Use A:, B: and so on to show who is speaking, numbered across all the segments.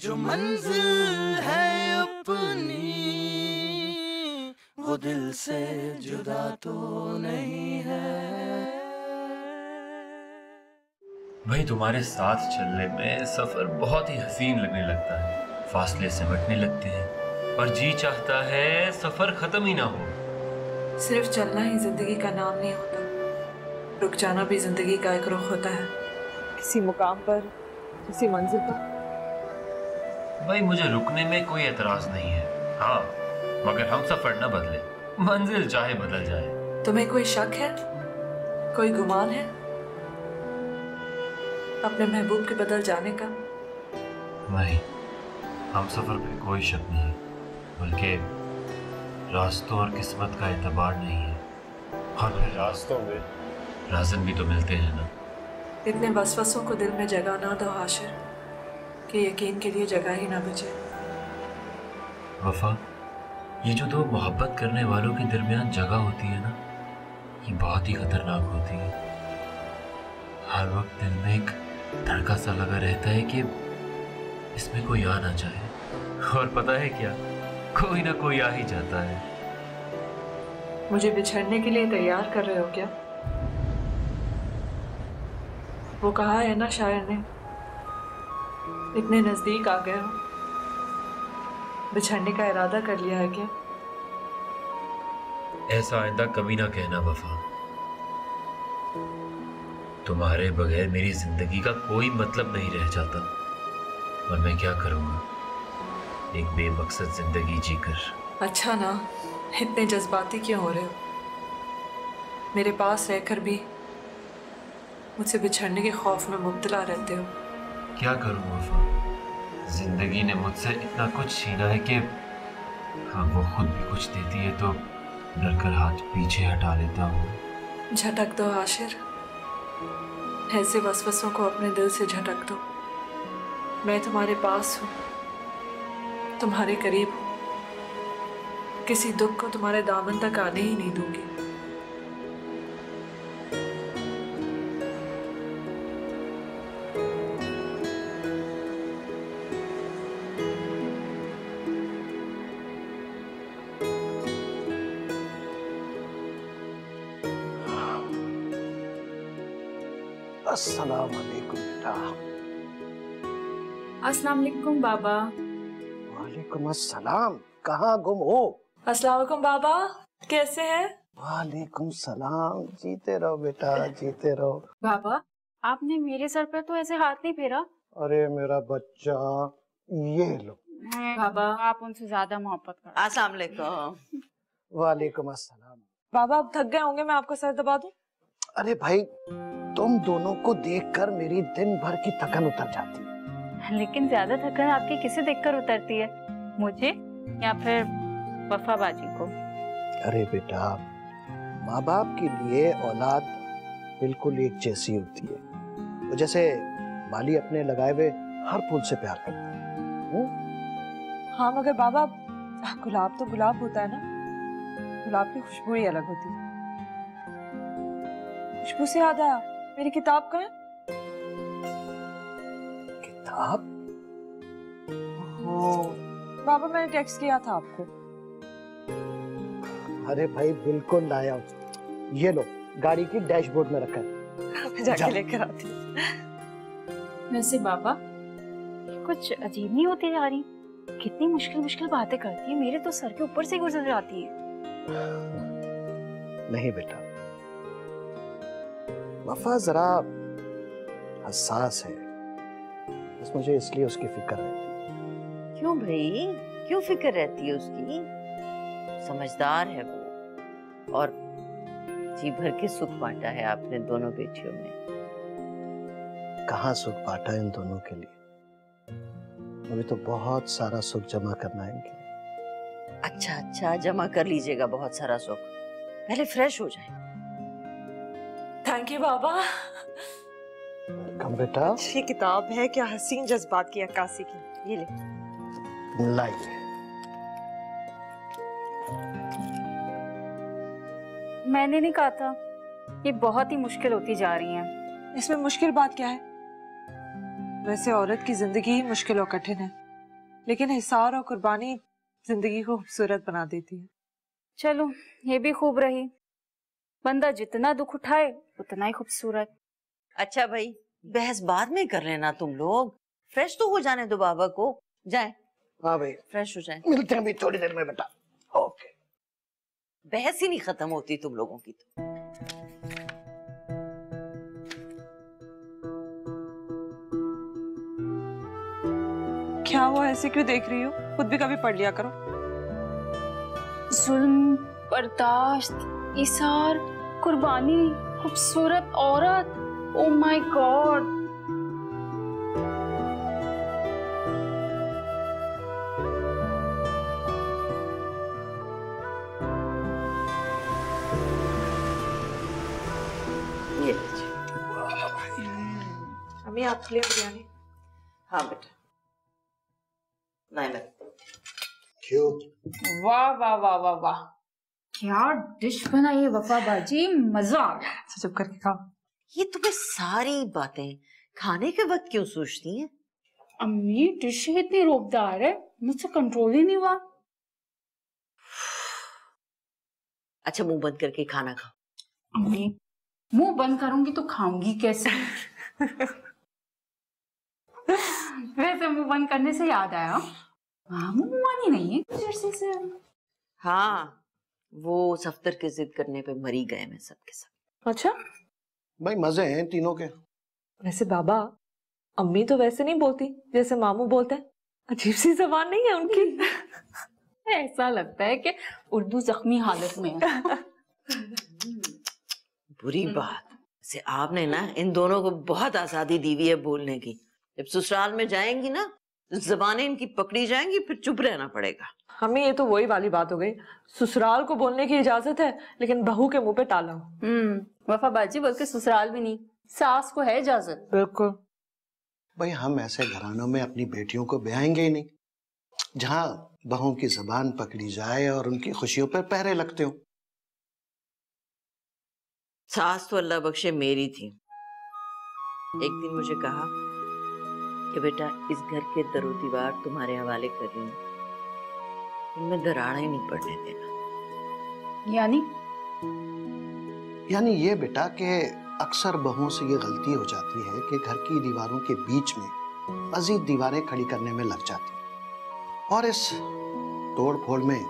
A: जो मंजिल है अपनी वो दिल से जुदा तो नहीं है।
B: भाई तुम्हारे साथ चलने में सफ़र बहुत ही हसीन लगने लगता है। फासले सिमटने लगते हैं और जी चाहता है सफ़र खत्म ही ना हो।
C: सिर्फ़ चलना ही ज़िंदगी का नाम नहीं होता। रुक जाना भी ज़िंदगी का एक रुख होता है। किसी मुकाम पर किसी मंजिल पर।
B: भाई मुझे रुकने में कोई एतराज़ नहीं है। हाँ मगर हम सफ़र न बदले। मंजिल चाहे बदल जाए।
C: तुम्हें कोई शक है? कोई गुमान है? अपने महबूब के बदल जाने का?
B: नहीं हम सफ़र पे कोई शक नहीं बल्कि रास्तों और किस्मत का एतबार नहीं है। और फिर रास्तों में राजन भी तो मिलते हैं ना।
C: इतने वसवसों को दिल में जगह ना दो हाशिर कि यकीन के लिए जगह ही ना बचे।
B: वफा ये जो दो मोहब्बत करने वालों के दरमियान जगह होती है ना ये बहुत ही खतरनाक होती है। हर वक्त दिल में एक धड़का सा लगा रहता है कि इसमें कोई आ ना जाए। और पता है क्या? कोई ना कोई आ ही जाता है।
C: मुझे बिछड़ने के लिए तैयार कर रहे हो क्या? वो कहा है ना शायर ने इतने नज़दीक आ गए हो। बिछड़ने का इरादा कर लिया है क्या?
B: ऐसा आइंदा कभी ना कहना वफा। तुम्हारे बगैर मेरी ज़िंदगी का कोई मतलब नहीं रह जाता। और मैं क्या करूँगा? एक बेमकसद ज़िंदगी जीकर।
C: अच्छा ना इतने जज्बाती क्यों हो रहे हो? मेरे पास रहकर भी मुझसे बिछड़ने के खौफ में मुब्तला रहते हो।
B: क्या करूँ वफा ज़िंदगी ने मुझसे इतना कुछ छीना है कि हाँ वो खुद भी कुछ देती है तो डर कर हाथ पीछे हटा लेता हूँ।
C: झटक दो आशिर। ऐसे वसवसों को अपने दिल से झटक दो। मैं तुम्हारे पास हूँ, तुम्हारे करीब हूँ। किसी दुख को तुम्हारे दामन तक आने ही नहीं दूँगी।
D: अस्सलाम वालेकुम बेटा।
E: अस्सलाम वालेकुम बाबा।
D: वालेकुम अस्सलाम। कहाँ गुम हो?
C: अस्सलाम वालेकुम बाबा। कैसे हैं?
D: वालेकुम सलाम। जीते रहो बेटा जीते रहो।
E: बाबा आपने मेरे सर पर तो ऐसे हाथ नहीं फेरा?
D: अरे मेरा बच्चा ये लो।
E: बाबा। आप उनसे ज़्यादा मोहब्बत कर।
F: अस्सलाम वालेकुम
D: वालेकुम अस्सलाम।
C: बाबा आप थक गए होंगे मैं आपका सर दबा दूँ?
D: अरे भाई तुम दोनों को देखकर मेरी दिन भर की थकन उतर जाती है।
E: लेकिन ज़्यादा थकन आपकी किसे देखकर उतरती है? मुझे या फिर वफा बाजी को?
D: अरे बेटा माँ बाप के लिए औलाद बिल्कुल एक जैसी होती है। वो जैसे माली अपने लगाए हुए हर फूल से प्यार करता है। हम्म?
C: हाँ मगर बाबा गुलाब तो गुलाब होता है ना? गुलाब की खुशबू ही अलग होती है। खुशबू से याद आया। मेरी किताब कहाँ है?
D: किताब?
C: बाबा मैंने टेक्स्ट किया था आपको।
D: अरे भाई बिल्कुल लाया हूँ। ये लो गाड़ी की डैशबोर्ड में रखा है।
C: मैं जाके। लेकर आती हूँ।
E: वैसे बाबा कुछ अजीब नहीं होती जा रही? कितनी मुश्किल मुश्किल बातें करती है। मेरे तो सर के ऊपर से गुजर जाती है।
D: नहीं बेटा वफा जरा हसास है। बस मुझे इसलिए उसकी फ़िक्र रहती है।
F: क्यों भाई? क्यों फ़िक्र रहती है उसकी? समझदार है वो। और जी भर के सुख बांटा है आपने दोनों बेटियों में।
D: कहा सुख बांटा इन दोनों के लिए? अभी तो बहुत सारा सुख जमा करना है इनके लिए।
F: अच्छा अच्छा जमा कर लीजिएगा बहुत सारा सुख। पहले फ्रेश हो जाए
C: थैंक यू बाबा।
D: कम बेटा।
C: ये किताब है क्या हसीन जज्बात की अक्कासी की। ये ले।
D: लाइए
E: मैंने नहीं कहा था ये बहुत ही मुश्किल होती जा रही है।
C: इसमें मुश्किल बात क्या है? वैसे औरत की ज़िंदगी ही मुश्किल और कठिन है लेकिन हिसार और कुर्बानी ज़िंदगी को खूबसूरत बना देती है।
E: चलो ये भी खूब रही। बंदा जितना दुख उठाए उतना ही खूबसूरत।
F: अच्छा भाई बहस बाद में कर लेना तुम लोग। फ्रेश तो हो जाने दो बाबा को। जाए।
D: हाँ भाई।
F: फ्रेश हो जाए।
D: मिलते हैं थोड़ी देर में बेटा। ओके
F: बहस ही नहीं खत्म होती तुम लोगों की तो।
C: क्या हुआ? ऐसे क्यों देख रही हो? खुद भी कभी पढ़ लिया करो।
E: जुल्म बर्दाश्त इसार कुर्बानी। खूबसूरत औरत। ओ माय गॉड
C: अम्मी आपके लिए बिरयानी।
F: हाँ बेटा। नहीं मैं
D: क्यूट।
E: वाह वाह वाह वाह वाह। क्या डिश बनाई है वफा बाजी मज़ा आ गया
C: अच्छा, चुप करके खाओ।
F: ये तुम्हें सारी बातें खाने के वक्त क्यों सोचती हैं?
E: अम्मी डिश ही इतनी रोबदार है मुझसे कंट्रोल ही नहीं हुआ।
F: अच्छा मुँह बंद करके खाना खाओ।
E: अम्मी मुँह बंद करूँगी तो खाऊँगी कैसे? वैसे मुँह बंद करने से याद आया। मामू मुआनी नहीं है। कुछ अरसे से
F: हाँ। वो सफ्तर के जिद करने पे मरी गए मैं सबके सब।
C: अच्छा?
D: भाई मज़े हैं तीनों के।
C: वैसे बाबा अम्मी तो वैसे नहीं बोलती जैसे मामू बोलते हैं। अजीब सी जबान नहीं है उनकी?
E: ऐसा लगता है कि उर्दू जख्मी हालत में है।
F: बुरी बात। से आपने ना इन दोनों को बहुत आज़ादी दी हुई है बोलने की। जब ससुराल में जाएँगी ना जबानें इनकी पकड़ी जाएँगी फिर चुप रहना पड़ेगा।
C: हमें ये तो वही वाली बात हो गई। ससुराल को बोलने की इजाज़त है लेकिन बहू के मुँह पे ताला हो
E: हम्म वफा बाजी बल्कि ससुराल भी नहीं। सास को है इजाज़त।
C: बिल्कुल।
D: भाई हम ऐसे घरानों में अपनी बेटियों को ब्याहेंगे ही नहीं। जहाँ बहू की जबान पकड़ी जाए और उनकी खुशियों पर पहरे लगते हो।
F: सास तो अल्लाह बख्शे मेरी थी। एक दिन मुझे कहा कि बेटा इस घर के दरो दीवार तुम्हारे हवाले कर रही हूँ। इनमें दरारें नहीं पड़ने देना।
E: यानी?
D: यानी ये बेटा कि अक्सर बहुओं से ये गलती हो जाती है कि घर की दीवारों के बीच में मजीद दीवारें खड़ी करने में लग जाती हैं। और इस तोड़ फोड़ में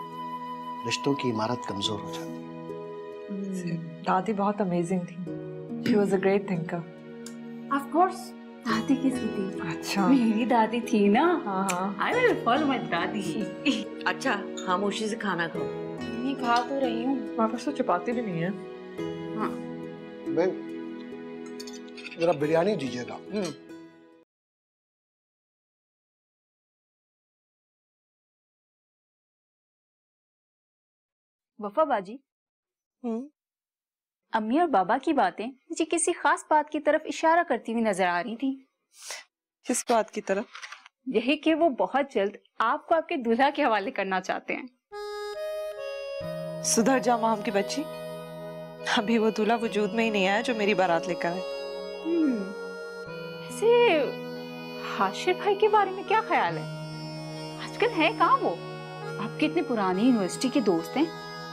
D: रिश्तों की इमारत कमज़ोर हो जाती है।
C: दादी बहुत अमेजिंग थी। She was a great thinker
E: of course दादी किसकी थी
C: अच्छा।
E: मेरी दादी थी ना।
C: हाँ हाँ।
E: आई विल फॉलो माय दादी
F: अच्छा खामोशी से खाना खाओ।
E: मैं खा तो रही हूँ।
C: हमारे पास तो चपाती भी नहीं है।
D: बहन जरा बिरयानी दीजिएगा।
F: हम्म।
E: वफा बाजी
C: हम्म।
E: अम्मी और बाबा की बातें मुझे किसी खास बात की तरफ़ इशारा करती हुई नज़र आ रही थी।
C: किस बात की तरफ़?
E: यही कि वो बहुत जल्द आपको आपके दूल्हा के हवाले करना चाहते हैं।
C: सुधर जा माम की बच्ची। अभी वो दूल्हा वजूद में ही नहीं आया जो मेरी बारात लेकर आए।
E: हम्म, वैसे हाशिर भाई के बारे में क्या ख्याल है? आजकल है कहाँ वो। आपके इतने पुराने यूनिवर्सिटी के दोस्त हैं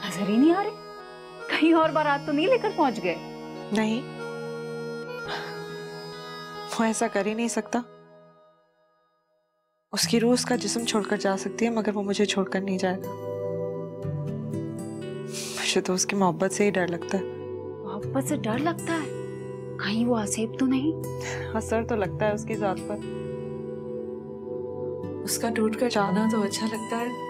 E: नज़र ही नहीं आ रहे। कहीं और बारात तो नहीं लेकर पहुँच गए?
C: नहीं। वो ऐसा कर ही नहीं सकता। उसकी रूह उसका जिस्म छोड़कर जा सकती है मगर वो मुझे छोड़कर नहीं जाएगा। मुझे तो उसकी मोहब्बत से ही डर लगता है।
E: मोहब्बत से डर लगता है? कहीं वो आसेब तो नहीं?
C: असर तो लगता है उसकी जात पर। उसका टूट कर जाना तो अच्छा लगता है।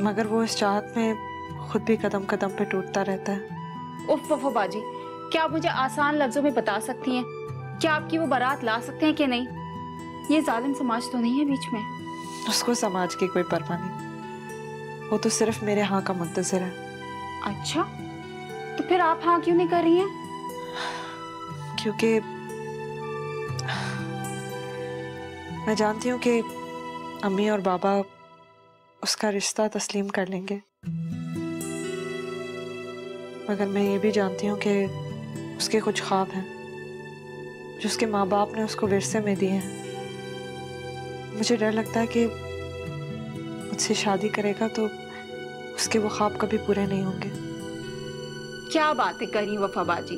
C: मगर वो इस चाहत में खुद भी कदम कदम पे टूटता रहता है।
E: उफ वफा बाजी क्या आप मुझे आसान लफ्जों में बता सकती हैं? क्या आपकी वो बारात ला सकते हैं कि नहीं? ये जालिम समाज तो नहीं है बीच में।
C: उसको समाज की कोई परवाह नहीं। वो तो सिर्फ़ मेरे हाँ का मुंतजर है।
E: अच्छा? तो फिर आप हाँ क्यों नहीं कर रही हैं?
C: क्योंकि मैं जानती हूँ कि अम्मी और बाबा उसका रिश्ता तस्लीम कर लेंगे। मगर मैं ये भी जानती हूँ कि उसके कुछ ख्वाब हैं, जो उसके माँ बाप ने उसको विरसे में दिए हैं। मुझे डर लगता है कि मुझसे शादी करेगा तो उसके वो ख्वाब कभी पूरे नहीं होंगे।
E: क्या बातें करी वफाबाजी?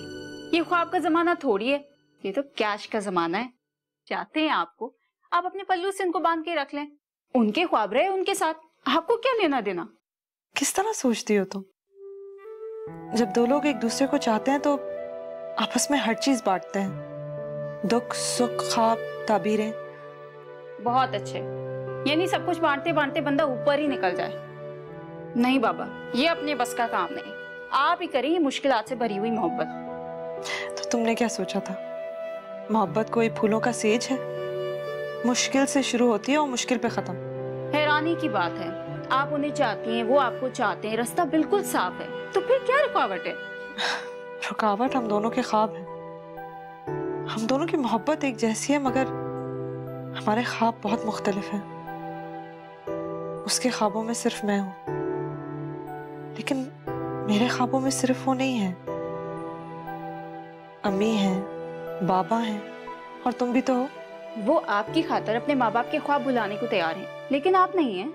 E: ये ख्वाब का जमाना थोड़ी है। ये तो कैश का जमाना है। चाहते हैं आपको। आप अपने पल्लू से उनको बाँध के रख लें। उनके ख्वाब रहे उनके साथ। आपको क्या लेना देना?
C: किस तरह सोचती हो तुम? जब दो लोग एक दूसरे को चाहते हैं तो आपस में हर चीज़ बांटते हैं। दुख सुख ख्वाब ताबीरें।
E: बहुत अच्छे। यानी सब कुछ बांटते बांटते बंदा ऊपर ही निकल जाए। नहीं बाबा ये अपने बस का काम नहीं। आप ही करें ये मुश्किलात से भरी हुई मोहब्बत।
C: तो तुमने क्या सोचा था? मोहब्बत कोई फूलों का सेज है? मुश्किल से शुरू होती है और मुश्किल पे खत्म।
E: हैरानी की बात है। आप उन्हें चाहती हैं, वो आपको चाहते हैं। रास्ता बिल्कुल साफ़ है। तो फिर क्या रुकावट है?
C: रुकावट हम दोनों के ख्वाब है। हम दोनों की मोहब्बत एक जैसी है, मगर हमारे ख्वाब बहुत मुख्तलिफ़ हैं। उसके ख्वाबों में सिर्फ़ मैं हूँ। लेकिन मेरे ख्वाबों में सिर्फ़ वो नहीं है। अम्मी हैं, बाबा हैं, और तुम भी तो हो।
E: वो आपकी खातर अपने माँ बाप के ख्वाब भुलाने को तैयार हैं। लेकिन आप नहीं हैं।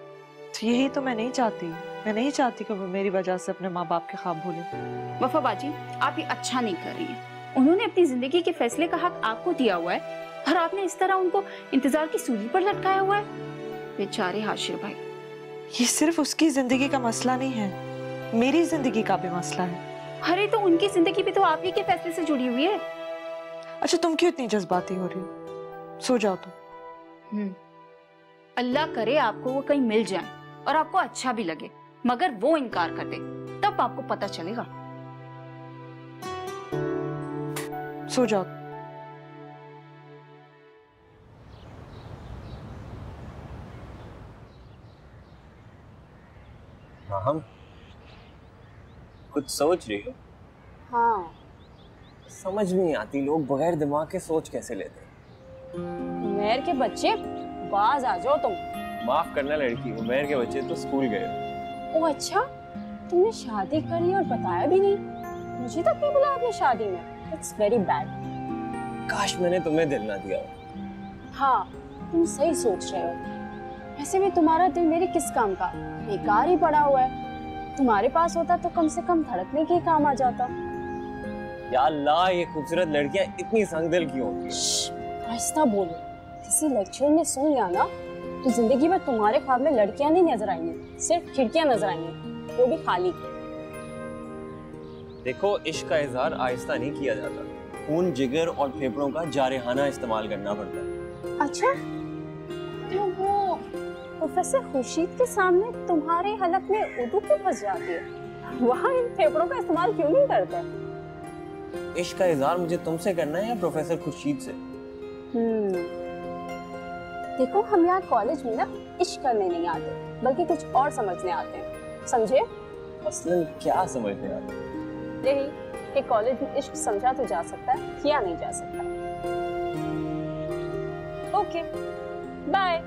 C: तो यही तो मैं नहीं चाहती। मैं नहीं चाहती कि वो मेरी वजह से अपने माँ बाप के ख्वाब भूलें।
E: वफाबाजी आप ये अच्छा नहीं कर रही हैं। उन्होंने अपनी ज़िंदगी के फैसले का हक आपको दिया हुआ है और आपने इस तरह उनको इंतज़ार की सूली पर लटकाया हुआ है। बेचारे हाशिर भाई।
C: ये सिर्फ़ उसकी ज़िंदगी का मसला नहीं है। मेरी ज़िंदगी का भी मसला है।
E: अरे तो उनकी ज़िंदगी भी तो आप ही के फैसले से जुड़ी हुई है।
C: अच्छा तुम क्यों इतनी जज्बाती हो रही हो? सो जाओ तुम।
E: हम्म। अल्लाह करे आपको वो कहीं मिल जाए और आपको अच्छा भी लगे मगर वो इनकार कर दे तब आपको पता चलेगा।
C: सो जाओ।
G: हाँ हम कुछ सोच रही हो?
H: हाँ।
G: समझ नहीं आती लोग बगैर दिमाग के सोच कैसे लेते हैं।
H: उमेर के बच्चे बाज आ जाओ तुम।
G: माफ़ करना लड़की उमेर के बच्चे तो स्कूल गए।
H: ओ अच्छा तुमने शादी करी और बताया भी नहीं। मुझे तक नहीं बुलाया अपनी शादी में। इट्स वेरी बैड
G: काश मैंने तुम्हें दिल ना दिया। हाँ
H: तुम सही सोच रहे हो। वैसे भी तुम्हारा दिल मेरे किस काम का? बेकार ही पड़ा हुआ है। तुम्हारे पास होता तो कम से कम धड़कने के काम आ जाता।
G: या अल्लाह ये खूबसूरत लड़कियाँ इतनी संगदिल क्यों होती हैं?
H: आहिस्ता बोलो। किसी लेक्चर ने सुन लिया ना तो ज़िंदगी में तुम्हारे ख्वाब में लड़कियाँ नहीं नज़र आएँगी सिर्फ़ खिड़कियाँ नज़र आएँगी वो भी खाली।
G: देखो इश्क का इजहार आहिस्ता नहीं किया जाता। खून जिगर और फेफड़ों का जारहाना इस्तेमाल करना पड़ता है।
H: अच्छा? तो वो प्रोफेसर खुर्शीद के सामने तुम्हारे हलक में उर्दू क्यों फंस जाती है? वहाँ इन फेफड़ों का इस्तेमाल क्यों नहीं करते?
G: इश्क का इजहार मुझे तुमसे करना है या प्रोफेसर खुर्शीद से?
H: देखो हम यहाँ कॉलेज में ना इश्क करने नहीं आते बल्कि कुछ और समझने आते हैं। समझे?
G: असलन क्या समझते हैं? आप
H: यही कि कॉलेज में इश्क समझा तो जा सकता है किया नहीं जा सकता। ओके बाय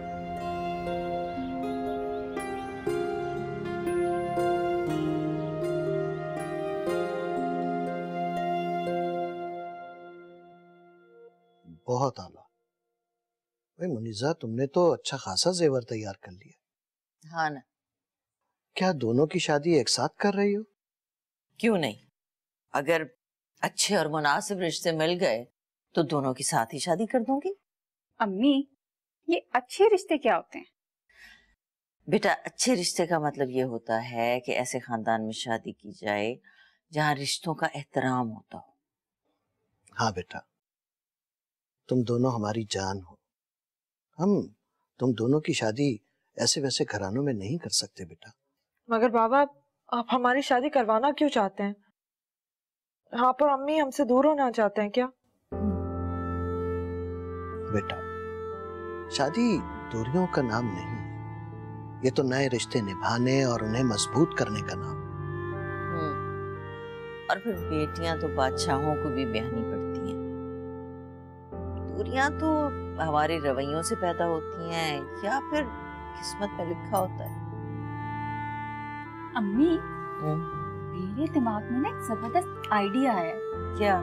D: भाई मुनीजा तुमने तो अच्छा खासा जेवर तैयार कर लिया।
F: हाँ ना।
D: क्या दोनों की शादी एक साथ कर रही हो?
F: क्यों नहीं? अगर अच्छे और मुनासिब रिश्ते मिल गए तो दोनों की साथ ही शादी कर दूँगी।
E: अम्मी ये अच्छे रिश्ते क्या होते हैं?
F: बेटा अच्छे रिश्ते का मतलब ये होता है कि ऐसे खानदान में शादी की जाए जहाँ रिश्तों का एहतराम होता हो।
D: हाँ बेटा। तुम दोनों हमारी जान हो। हम तुम दोनों की शादी ऐसे वैसे घरानों में नहीं कर सकते बेटा।
C: मगर बाबा आप हमारी शादी करवाना क्यों चाहते हैं? आप और अम्मी हमसे दूर होना चाहते हैं क्या?
D: बेटा शादी दूरियों का नाम नहीं। ये तो नए रिश्ते निभाने और उन्हें मज़बूत करने का नाम।
F: हम्म। और फिर बेटियाँ तो बादशाहों को भी ब्याहनी पड़ती हैं। दूरियाँ तो हमारे रवैयों से पैदा होती हैं या फिर किस्मत में लिखा होता है?
E: अम्मी
F: हम्म,
E: मेरे दिमाग में ना एक ज़बरदस्त आइडिया है।
F: क्या?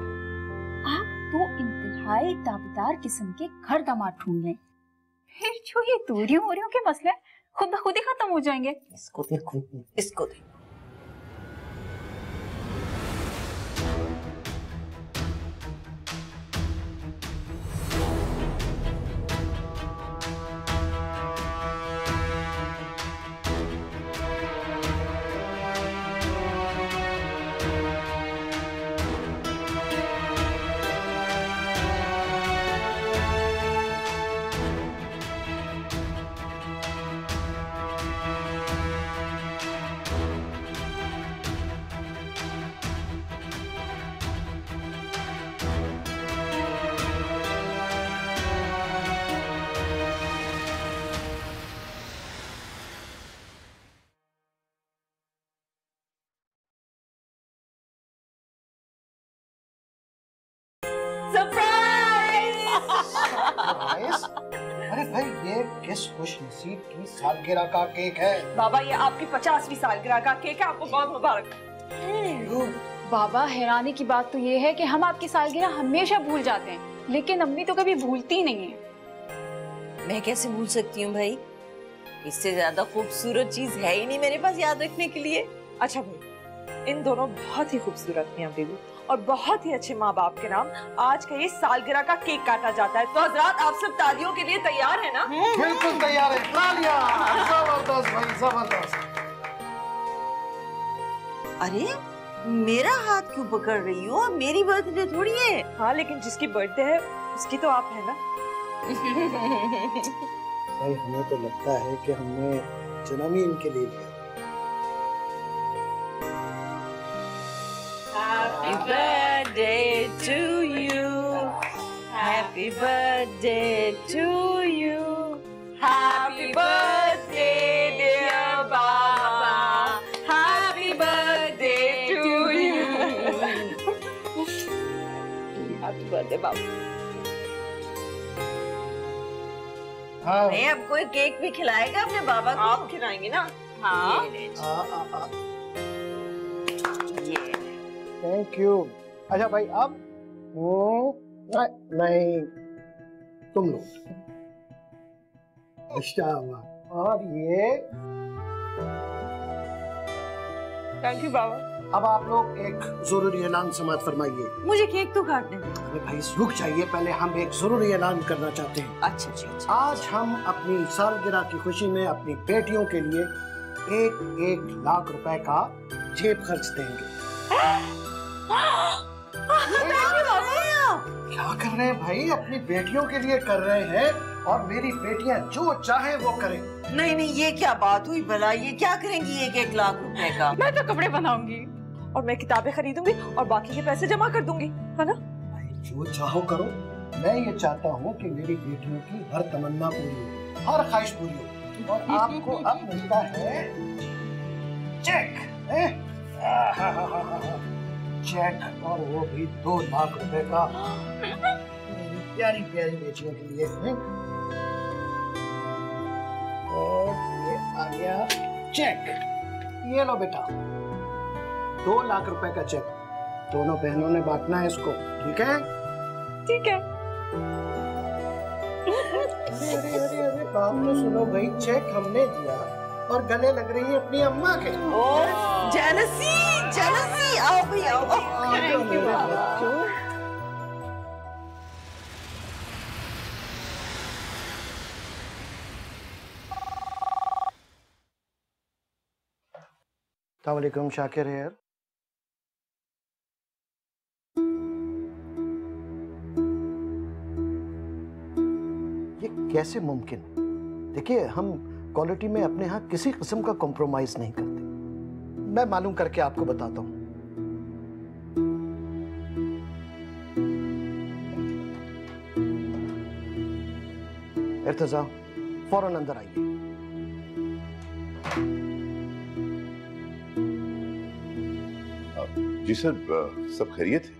E: आप दो इंतहाई दावेदार किस्म के घर दामाद ढूंढ। लें फिर जो ये दूरियों के मसले खुद ब खुद ही खत्म हो जाएँगे।
F: इसको देखो इसको देखो।
D: सालगिरह का केक है।
C: बाबा ये आपकी पचासवीं सालगिरह का केक है। आपको बहुत मुबारक।
E: बाबा हैरानी की बात तो ये है कि हम आपकी सालगिरह हमेशा भूल जाते हैं लेकिन अम्मी तो कभी भूलती नहीं है।
F: मैं कैसे भूल सकती हूँ भाई? इससे ज़्यादा खूबसूरत चीज़ है ही नहीं मेरे पास याद रखने के लिए।
C: अच्छा भाई इन दोनों बहुत ही खूबसूरत मियाँ बीवी और बहुत ही अच्छे माँ बाप के नाम आज का ये सालगिरह का केक काटा जाता है। तो हजरात आप सब तालियों के लिए तैयार है ना?
D: बिल्कुल तैयार है। तालियाँ! ज़बरदस्त भाई ज़बरदस्त।
F: अरे मेरा हाथ क्यों पकड़ रही हो? मेरी बर्थडे थोड़ी है।
C: हाँ लेकिन जिसकी बर्थडे है उसकी तो आप है ना?
D: भाई हमें तो लगता है कि हमने जन्म ही इनके लिए लिया।
F: Happy birthday to you. Happy birthday, dear Baba. Happy birthday to you.
C: Happy birthday बाबा
D: हाँ
F: नहीं अब कोई केक भी खिलाएगा अपने बाबा को
C: आप खिलाएँगे ना हाँ
F: ये ले,
D: आ, आ, आ,
F: ये
D: थैंक यू अच्छा भाई अब हम्म, नहीं तुम लो अच्छा हुआ और ये?
C: थैंक यू बाबा।
D: अब आप लोग एक ज़रूरी ऐलान समाज फरमाइए।
F: मुझे केक तो काटने दो
D: अरे भाई रुक जाइए। पहले हम एक ज़रूरी ऐलान करना चाहते हैं।
F: अच्छा जी अच्छा।
D: आज हम अपनी सालगिरह की खुशी में अपनी बेटियों के लिए एक एक लाख रुपए का जेब खर्च देंगे। क्या कर रहे हैं भाई? अपनी बेटियों के लिए कर रहे हैं और मेरी बेटियाँ जो चाहे वो करें।
F: नहीं नहीं ये क्या बात हुई भला? ये क्या करेंगी एक एक लाख रुपए का?
C: मैं तो कपड़े बनाऊँगी। और मैं किताबें खरीदूँगी और बाकी के पैसे जमा कर दूँगी है ना?
D: भाई जो चाहो करो। मैं ये चाहता हूँ कि मेरी बेटियों की हर तमन्ना पूरी हो हर ख्वाहिश पूरी हो। और आपको अब मिलता है चेक हैं? चेक और वो भी दो लाख रुपए का। मेरी प्यारी प्यारी बेटियों के लिए और ये आ गया चेक। ये लो बेटा दो लाख रुपए का चेक। दोनों बहनों ने बांटना है इसको ठीक है?
C: ठीक है।
D: अरे अरे अरे अरे बात तो सुनो भाई चेक हमने दिया। और गले लग रही है अपनी अम्मा के।
F: जेलसी जेलसी आओ भाई आओ
D: शाकिर है ये कैसे मुमकिन? देखिए हम क्वालिटी में अपने यहाँ किसी किस्म का कॉम्प्रोमाइज नहीं करते। मैं मालूम करके आपको बताता हूँ। इर्तजा फ़ौरन अंदर आइए।
I: जी सर सब खैरियत है?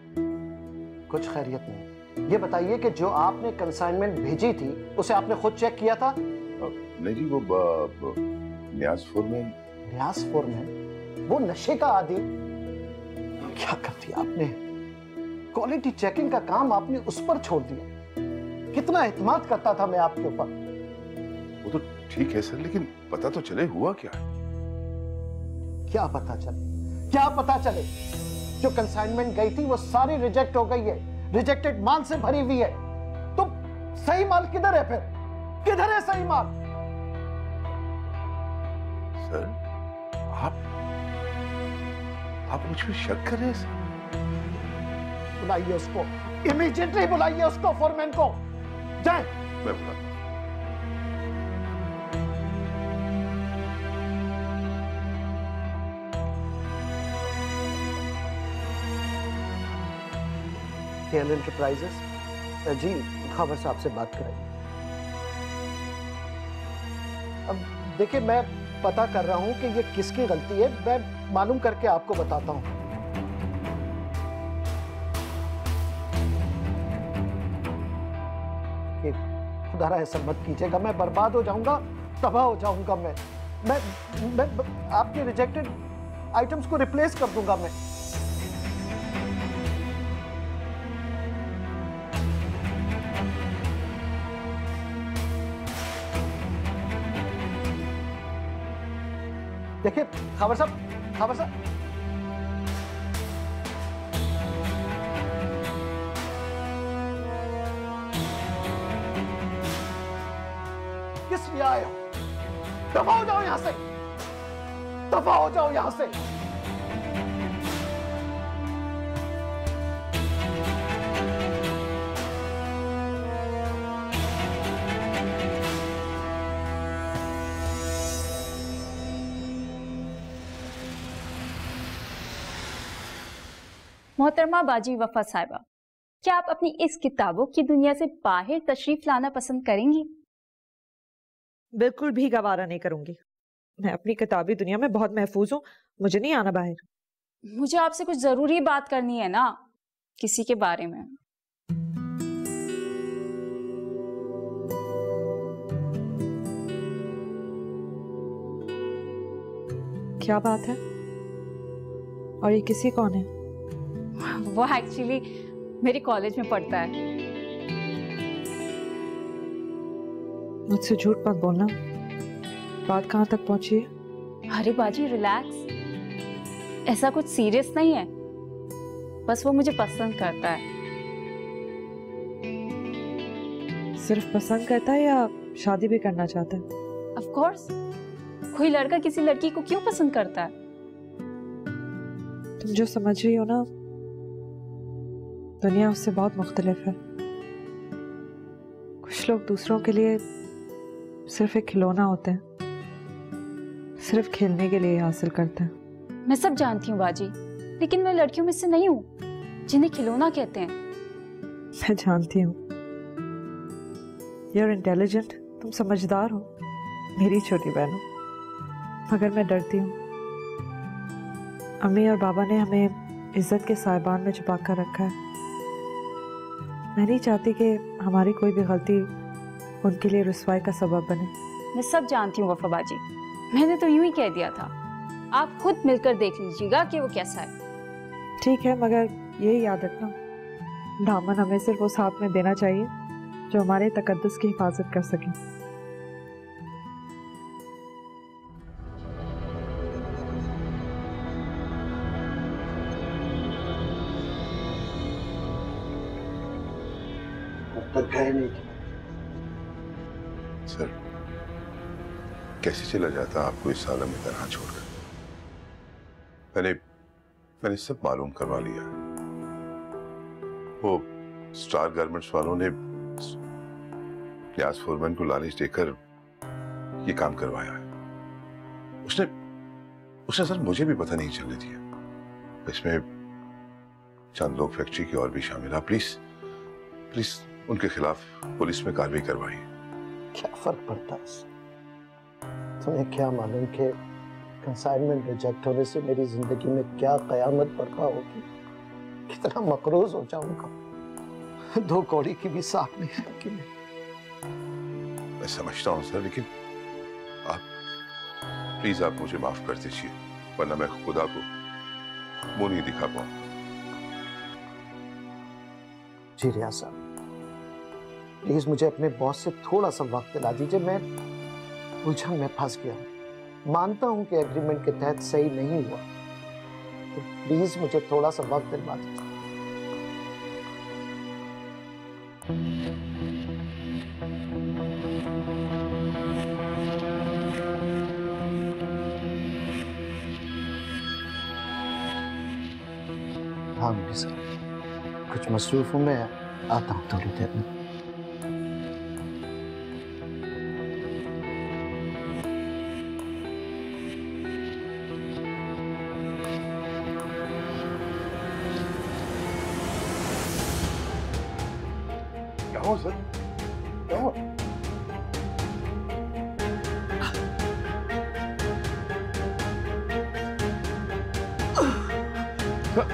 D: कुछ खैरियत नहीं। ये बताइए कि जो आपने कंसाइनमेंट भेजी थी उसे आपने खुद चेक किया था?
I: नहीं जी वो न्याजपुर में
D: न्यास फोरमैन? वो नशे का आदि। क्या कर दिया आपने? क्वालिटी चेकिंग का काम आपने उस पर छोड़ दिया। कितना एतमाद करता था मैं आपके ऊपर।
I: वो तो ठीक है सर लेकिन पता तो चले हुआ क्या? है
D: क्या पता चले? क्या पता चले? जो कंसाइनमेंट गई थी वो सारी रिजेक्ट हो गई है। रिजेक्टेड माल से भरी हुई है। तो सही माल किधर है फिर? किधर है सही माल?
I: सर आप आप मुझ पर शक कर रहे हैं
D: बुलाइए उसको। इमीडिएटली बुलाइए उसको फोरमैन को। जाए।
I: मैं बुलाता हूँ।
D: केएल एंटरप्राइजेस जी खबर साहब से बात कराइए अब देखिए मैं पता कर रहा हूँ कि ये किसकी गलती है। मैं मालूम करके आपको बताता हूँ। खुदारा ऐसा मत कीजिएगा, मैं बर्बाद हो जाऊँगा, तबाह हो जाऊँगा मैं। मैं मैं आपके रिजेक्टेड आइटम्स को रिप्लेस कर दूँगा मैं। देखिए खबर साहब खबर साहब किस लिए आए हो दफ़ा हो जाओ यहाँ से दफ़ा हो जाओ यहाँ से
E: मोहतरमा बाजी वफा साहिबा क्या आप अपनी इस किताबों की दुनिया से बाहर तशरीफ़ लाना पसंद करेंगी?
C: बिल्कुल भी गवारा नहीं करूँगी। मैं अपनी किताबी दुनिया में बहुत महफूज हूँ मुझे नहीं आना बाहर।
E: मुझे आपसे कुछ ज़रूरी बात करनी है ना किसी के बारे में।
C: क्या बात है? और ये किसी कौन है?
E: वो एक्चुअली मेरे कॉलेज में पढ़ता है।
C: मुझसे झूठ मत बोलना। बात कहाँ तक पहुँची है?
E: अरे बाजी रिलैक्स ऐसा कुछ सीरियस नहीं है। बस वो मुझे पसंद करता है।
C: सिर्फ़ पसंद करता है या शादी भी करना चाहता है?
E: ऑफ़ कोर्स कोई लड़का किसी लड़की को क्यों पसंद करता है?
C: तुम जो समझ रही हो ना दुनिया उससे बहुत मुख्तलिफ़ है। कुछ लोग दूसरों के लिए सिर्फ़ एक खिलौना होते हैं। सिर्फ़ खेलने के लिए हासिल करते हैं।
E: मैं सब जानती हूँ बाजी लेकिन मैं लड़कियों में से नहीं हूँ जिन्हें खिलौना कहते हैं।
C: मैं जानती हूँ। यूर इंटेलिजेंट तुम समझदार हो। मेरी छोटी बहन हो मगर मैं डरती हूँ। अम्मी और बाबा ने हमें इज़्ज़त के साहिबान में छुपा कर रखा है। मैं नहीं चाहती कि हमारी कोई भी गलती उनके लिए रसवाई का सबब बने।
E: मैं सब जानती हूँ वफा बाजी मैंने तो यूँ ही कह दिया था। आप खुद मिलकर देख लीजिएगा कि वो कैसा है।
C: ठीक है मगर यही याद रखना। दामन हमें सिर्फ़ उस हाथ में देना चाहिए जो हमारे तकदस की हिफाजत कर सके।
I: कैसे चला जाता आपको इस आलम में तरह छोड़कर। मैंने मैंने सब मालूम करवा लिया। वो स्टार गारमेंट्स वालों ने फोरमैन को लालच देकर ये काम करवाया है। उसने उसने सर मुझे भी पता नहीं चलने दिया। इसमें चंद लोग फैक्ट्री के और भी शामिल हैं। प्लीज़ प्लीज़ उनके खिलाफ पुलिस में कार्रवाई करवाइए।
D: क्या फ़र्क पड़ता है? तुम्हें क्या मालूम कि कंसाइनमेंट रिजेक्ट होने से मेरी ज़िंदगी में क्या कयामत बर्पा होगी? कितना मकरूज हो जाऊँगा। दो कौड़ी की भी साफ़ नहीं रहेगी मैं।
I: मैं समझता हूँ सर लेकिन आप प्लीज़ आप मुझे माफ़ कर दीजिए वरना मैं खुदा को मुँह नहीं दिखा पाऊँ।
D: जी रिया साहब प्लीज़ मुझे अपने बॉस से थोड़ा सा वक्त दिला दीजिए मैं उलझन में फंस गया हूँ। मानता हूँ कि एग्रीमेंट के तहत सही नहीं हुआ। तो प्लीज़ मुझे थोड़ा सा वक्त दिलवा दीजिए। हाँ मेरी सर। कुछ मसरूफ हूँ, मैं आता हूँ थोड़ी देर में।
C: 可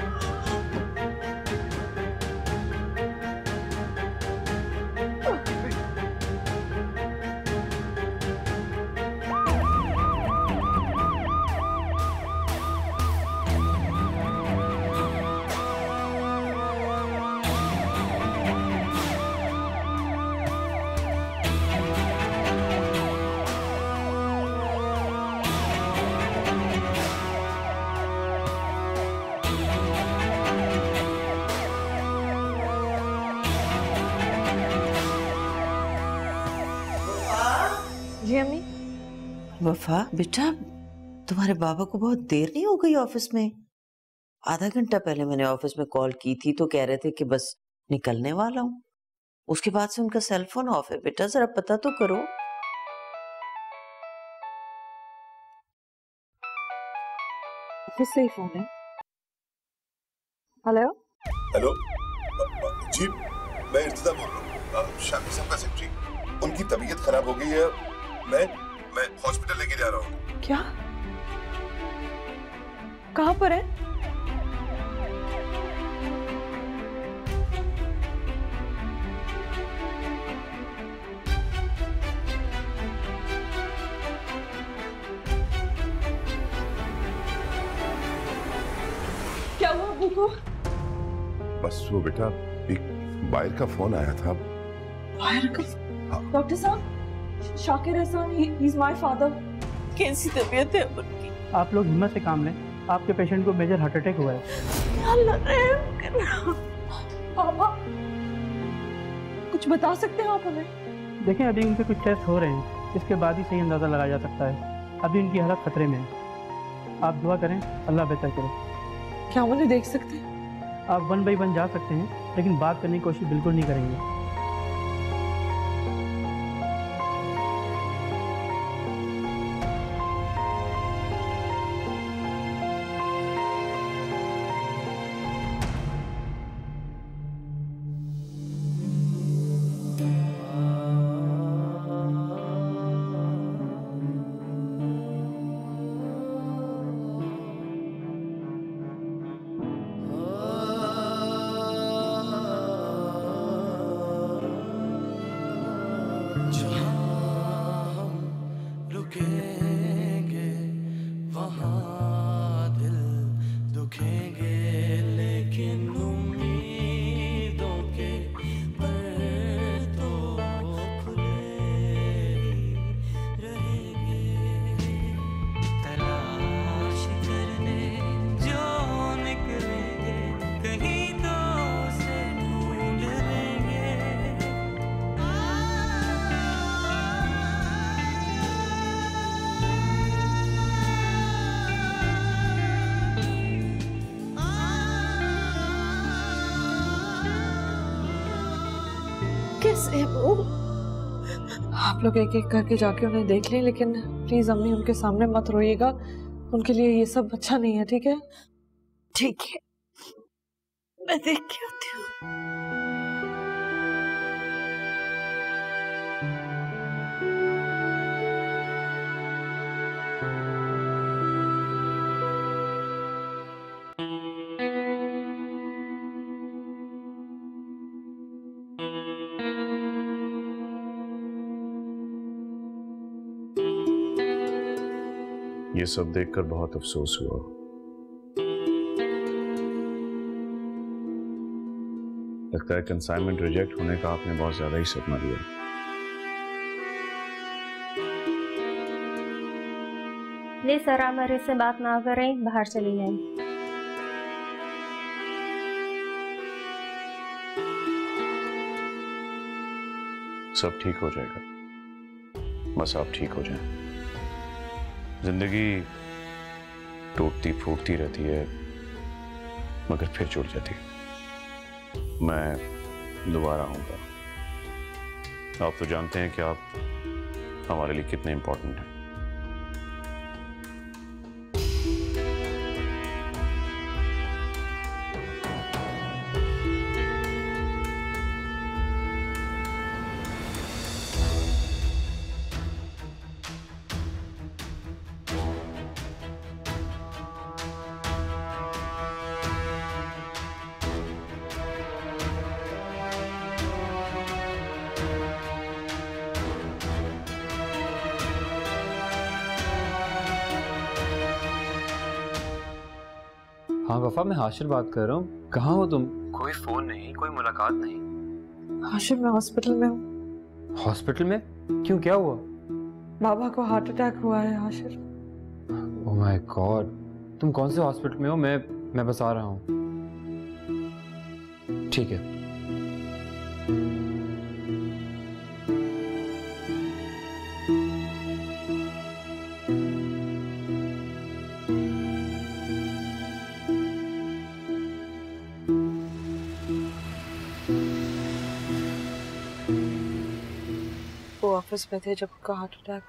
F: वफा? बेटा तुम्हारे बाबा को बहुत देर नहीं हो गई ऑफ़िस में। आधा घंटा पहले मैंने ऑफ़िस में कॉल की थी तो कह रहे थे कि बस निकलने वाला हूँ। उसके बाद से उनका सेल फ़ोन ऑफ़ है। बेटा जरा पता तो करो।
C: फिर से ही फ़ोन है। हेलो
J: हेलो जी मैं इर्तिजा बोल रहा हूँ शामी साहब का सेक्रेटरी उनकी तबीयत खराब हो गई है। मैं मैं हॉस्पिटल लेके जा रहा हूँ।
C: क्या? कहाँ पर है? क्या हुआ अबू को
J: बस वो बेटा एक बाहर का फ़ोन आया था।
C: बाहर का? डॉक्टर साहब? शाकिर एहसान ही इज़ माय फादर कैसी तबीयत है उनकी।
K: आप लोग हिम्मत से काम लें। आपके पेशेंट को मेजर हार्ट अटैक हुआ है।
C: पापा कुछ बता सकते हैं आप हमें?
K: देखें अभी उनके कुछ टेस्ट हो रहे हैं। इसके बाद ही सही अंदाज़ा लगाया जा सकता है। अभी उनकी हालत खतरे में है। आप दुआ करें अल्लाह बेहतर करे।
C: क्या उन्हें देख सकते हैं?
K: आप वन बाई वन जा सकते हैं लेकिन बात करने की कोशिश बिल्कुल नहीं करेंगे।
L: लोग
C: एक एक करके जाके उन्हें देख लें, लेकिन प्लीज़ अम्मी, उनके सामने मत रोइएगा। उनके लिए ये सब अच्छा नहीं है, ठीक है?
F: ठीक है। मैं देख के आती हूँ।
M: ये सब देखकर बहुत अफसोस हुआ। लगता है कंसाइनमेंट रिजेक्ट होने का आपने बहुत ज़्यादा ही सपना दिया।
H: प्लीज़ सर आप मेरे से बात ना करें बाहर चली जाए।
M: सब ठीक हो जाएगा। बस आप ठीक हो जाएँ। ज़िंदगी टूटती फूटती रहती है, मगर फिर जुड़ जाती है। मैं दोबारा आऊँगा। आप तो जानते हैं कि आप हमारे लिए कितने इंपॉर्टेंट हैं।
B: हाँ मैं हाशिर बात कर रहा हूँ। कहाँ हो तुम? कोई फ़ोन नहीं कोई मुलाकात नहीं।
L: हाशिर मैं हॉस्पिटल में हूँ।
B: हॉस्पिटल में? क्यों क्या हुआ?
L: बाबा को हार्ट अटैक हुआ है हाशिर।
B: ओह माय गॉड तुम कौन से हॉस्पिटल में हो? मैं मैं बस आ रहा हूँ। ठीक है।
L: ऑफ़िस में थे जब उनका हार्ट अटैक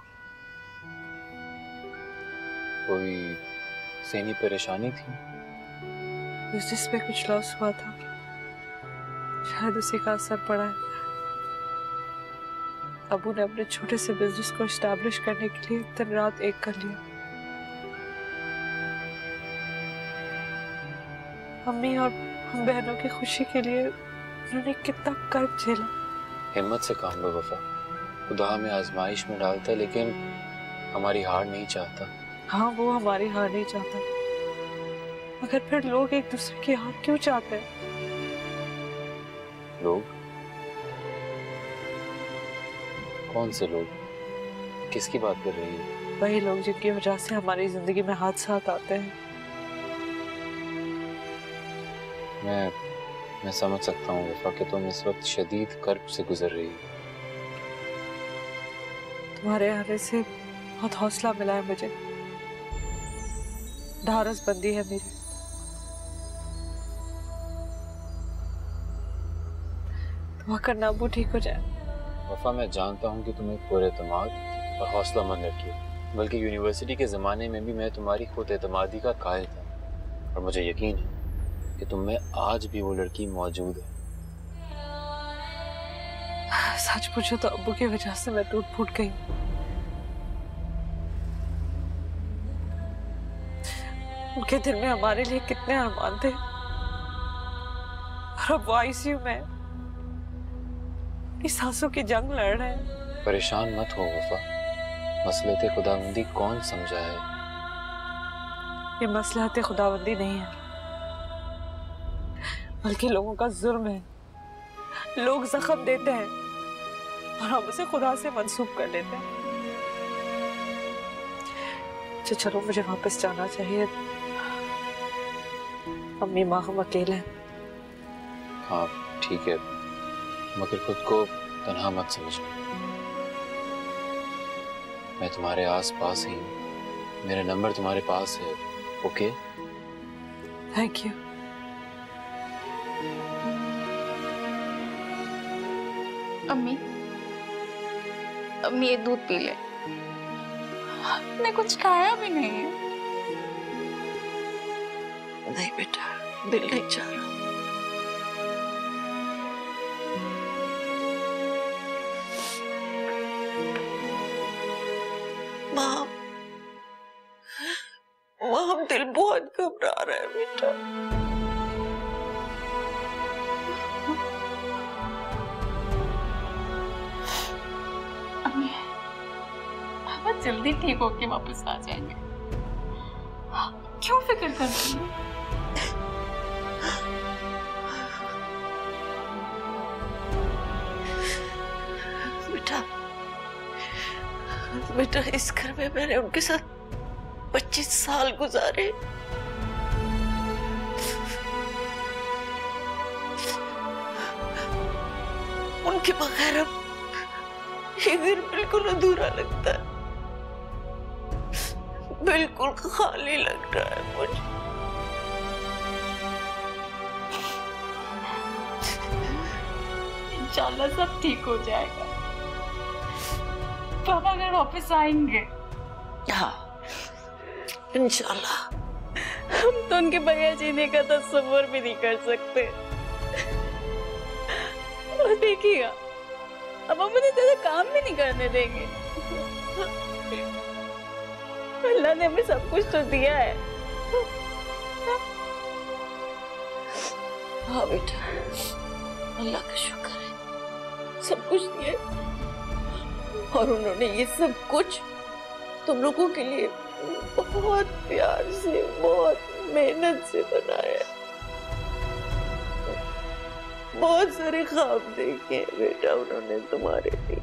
B: कोई सेनी परेशानी थी?
L: बिज़नेस में कुछ लॉस हुआ था शायद उसी का असर पड़ा है। अबू ने अपने छोटे से बिज़नेस को एस्टैब्लिश करने के लिए दिन रात एक कर लिया। अम्मी और हम बहनों की खुशी के लिए उन्होंने कितना कर्ज झेला।
B: हिम्मत से काम लो वफा। खुदा हमें आजमाइश में डालता है लेकिन हमारी हार नहीं चाहता।
L: हाँ वो हमारी हार नहीं चाहता। मगर फिर लोग एक दूसरे की हार क्यों चाहते हैं?
B: लोग? कौन से लोग? किसकी बात कर रही है?
L: वही लोग जिनकी वजह से हमारी ज़िंदगी में हादसात आते हैं।
B: मैं मैं समझ सकता हूँ वफा कि तुम इस वक्त शदीद कर्ब से गुजर रही हो।
L: तुम्हारे आने से बहुत हौसला मिला है मुझे। ढारस बंदी है मेरी। करना अबू ठीक हो जाए।
B: वफा मैं जानता हूँ कि तुम एक पुरमाद और हौसला मंद हो, बल्कि यूनिवर्सिटी के ज़माने में भी मैं तुम्हारी खुद एतमादी का कायल था। और मुझे यकीन है कि तुम में आज भी वो लड़की मौजूद है।
L: सच पूछो तो अबू की वजह से मैं टूट फूट गई। उनके दिल में हमारे लिए कितने अरमान थे। और अब वो आईसीयू में। अपनी सांसों की जंग लड़ रहे हैं।
B: परेशान मत हो वफा। मसले थे खुदाबंदी कौन समझा है?
L: ये मसलहत खुदाबंदी नहीं है। बल्कि लोगों का जुर्म है। लोग जख्म देते हैं। और हम उसे खुदा से मंसूब कर लेते हैं। अच्छा चलो मुझे वापस जाना चाहिए। अम्मी माँ हम अकेले हैं।
B: हाँ ठीक है। मगर खुद को तनहा मत समझना मैं तुम्हारे आस पास ही हूँ। मेरा नंबर तुम्हारे पास है ओके?
L: थैंक यू
E: अम्मी? अम्मी ये दूध पी ले। हमने कुछ खाया भी नहीं। है
F: नहीं बेटा दिल नहीं। चाह रहा
E: जल्दी ठीक होके वापस आ जाएँगे। क्यों फ़िक्र कर रही हो?
F: बेटा बेटा, इस घर में मैंने उनके साथ
N: पच्चीस साल गुजारे। उनके बगैर अब ये घर बिल्कुल अधूरा लगता है। बिल्कुल खाली लग रहा है मुझे।
E: इंशाल्लाह सब ठीक हो जाएगा। पापा घर वापस आएँगे?
N: हाँ इंशाल्लाह।
E: हम तो उनके बगैर जीने का तस्वुर भी नहीं कर सकते। और देखिएगा अब हम उन्हें ज़्यादा काम भी नहीं करने देंगे। अल्लाह ने हमें सब कुछ तो दिया है।
N: हाँ बेटा, अल्लाह का शुक्र है। सब कुछ दिया और उन्होंने ये सब कुछ तुम लोगों के लिए बहुत प्यार से, बहुत मेहनत से बनाया है। बहुत सारे ख्वाब देखे हैं बेटा उन्होंने तुम्हारे लिए।